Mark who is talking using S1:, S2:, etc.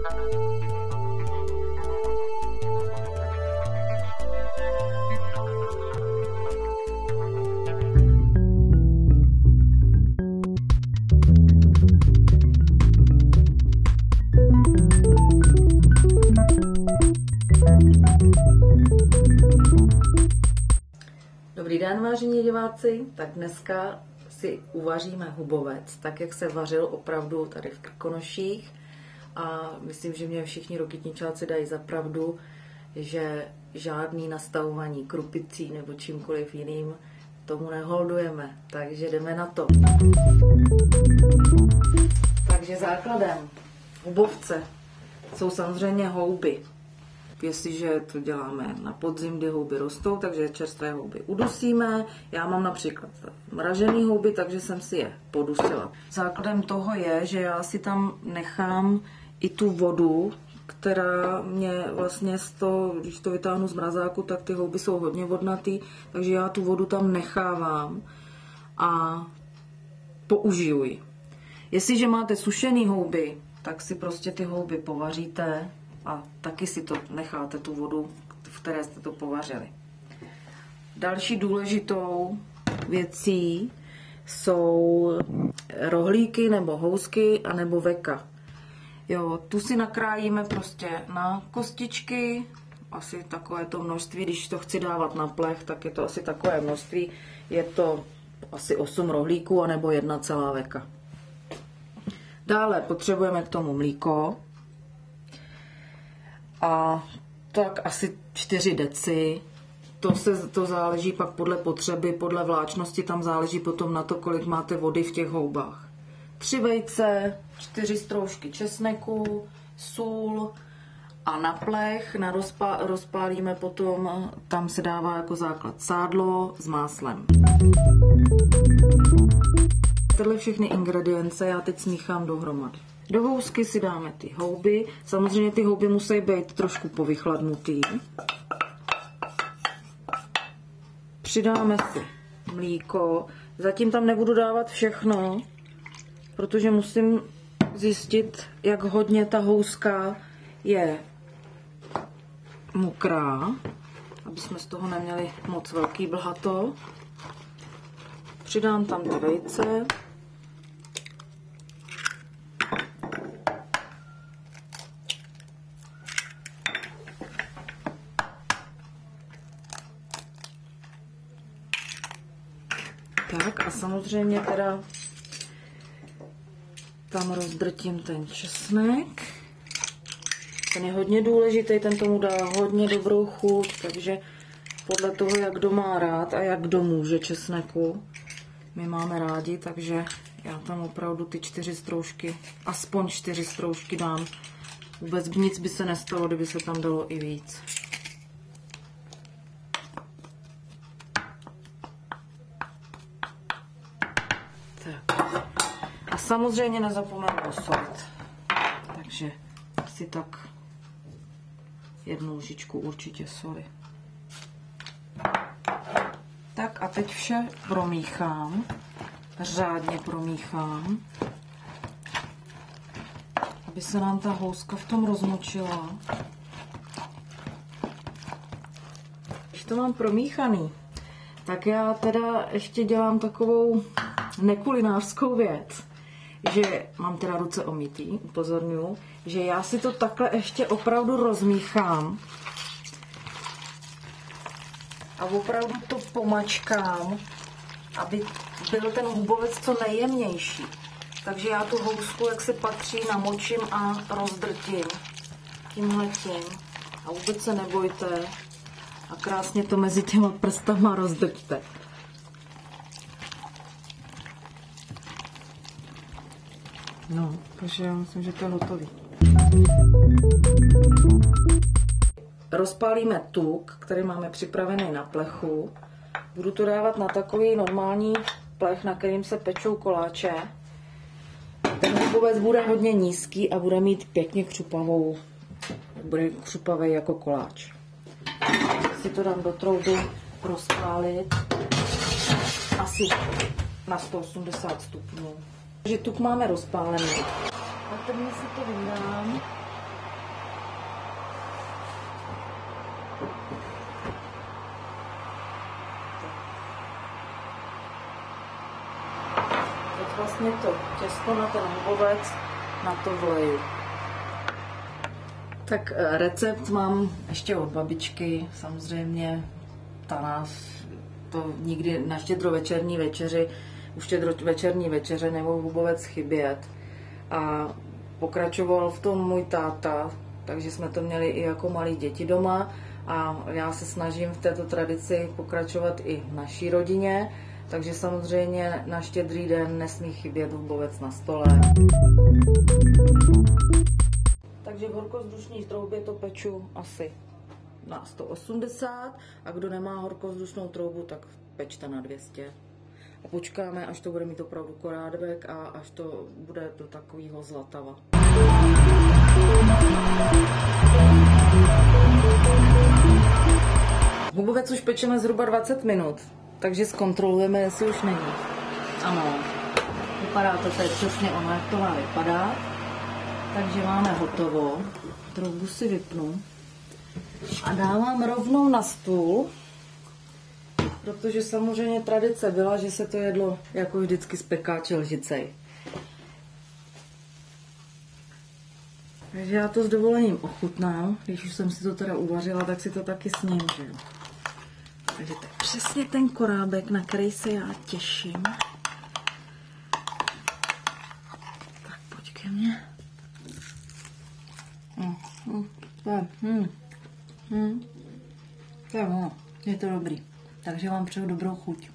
S1: Dobrý den, vážení diváci. Tak dneska si uvaříme hubovec, tak jak se vařil opravdu tady v Krkonoších. A myslím, že mě všichni rokitničáci dají za pravdu, že žádný nastavování krupicí nebo čímkoliv jiným tomu neholdujeme. Takže jdeme na to. Takže základem hubovce jsou samozřejmě houby jestliže to děláme na podzim, kdy houby rostou, takže čerstvé houby udusíme. Já mám například mražený houby, takže jsem si je podusila. Základem toho je, že já si tam nechám i tu vodu, která mě vlastně z toho, když to vytáhnu z mrazáku, tak ty houby jsou hodně vodnatý, takže já tu vodu tam nechávám a použiju. Jestliže máte sušený houby, tak si prostě ty houby povaříte, a taky si to necháte, tu vodu, v které jste to povařili. Další důležitou věcí jsou rohlíky nebo housky a nebo veka. Jo, tu si nakrájíme prostě na kostičky, asi takové to množství, když to chci dávat na plech, tak je to asi takové množství, je to asi 8 rohlíků anebo jedna celá veka. Dále potřebujeme k tomu mlíko, a tak asi 4 deci. To, se, to záleží pak podle potřeby, podle vláčnosti, tam záleží potom na to, kolik máte vody v těch houbách. Tři vejce, čtyři stroužky česneku, sůl a na plech na rozpá, rozpálíme potom, tam se dává jako základ sádlo s máslem. Tyhle všechny ingredience já teď smíchám dohromady. Do housky si dáme ty houby. Samozřejmě ty houby musí být trošku povychladnutý. Přidáme si mlíko. Zatím tam nebudu dávat všechno, protože musím zjistit, jak hodně ta houska je mokrá, aby jsme z toho neměli moc velký blhato. Přidám tam ty vejce. Tak a samozřejmě teda tam rozdrtím ten česnek. Ten je hodně důležitý, ten tomu dá hodně dobrou chuť, takže podle toho, jak kdo má rád a jak kdo může česneku, my máme rádi, takže já tam opravdu ty čtyři stroužky, aspoň čtyři stroužky dám. Vůbec nic by se nestalo, kdyby se tam dalo i víc. Samozřejmě nezapomenu osolit. Takže si tak jednu lžičku určitě soli. Tak a teď vše promíchám, řádně promíchám, aby se nám ta houska v tom rozmočila. Když to mám promíchaný, tak já teda ještě dělám takovou nekulinářskou věc že mám teda ruce omítý, upozorňuji, že já si to takhle ještě opravdu rozmíchám a opravdu to pomačkám, aby byl ten hubovec co nejjemnější. Takže já tu housku, jak se patří, namočím a rozdrtím tímhle tím. A vůbec se nebojte a krásně to mezi těma prstama rozdrťte. No, takže já myslím, že to je hotový. Rozpálíme tuk, který máme připravený na plechu. Budu to dávat na takový normální plech, na kterým se pečou koláče. Ten hubovec bude hodně nízký a bude mít pěkně křupavou, bude křupavý jako koláč. Si to dám do trouby rozpálit asi na 180 stupňů. Že tuk máme rozpálený. A prvně si to vydám. Teď vlastně to těsto na ten hubovec na to vleju. Tak eh, recept mám ještě od babičky, samozřejmě ta nás to nikdy na štědrovečerní večeři u štědrovečerní večeře nebo hubovec chybět. A pokračoval v tom můj táta, takže jsme to měli i jako malí děti doma a já se snažím v této tradici pokračovat i v naší rodině, takže samozřejmě na štědrý den nesmí chybět hubovec na stole. Takže v horkozdušní troubě to peču asi na 180 a kdo nemá horkozdušnou troubu, tak pečte na 200. A počkáme, až to bude mít opravdu korádbek a až to bude do takového zlatava. Hubovec už pečeme zhruba 20 minut, takže zkontrolujeme, jestli už není. Ano, vypadá to, to je přesně ono, jak to má vypadat. Takže máme hotovo. Troubu si vypnu. A dávám rovnou na stůl, protože samozřejmě tradice byla, že se to jedlo jako vždycky z pekáče lžicej. Takže já to s dovolením ochutnám, když už jsem si to teda uvařila, tak si to taky sním, že jo. Takže to je přesně ten korábek, na který se já těším. Tak pojď ke mně. Mm, mm, to je, mm, mm, to je je to dobrý. Takže vám přeju dobrou chuť.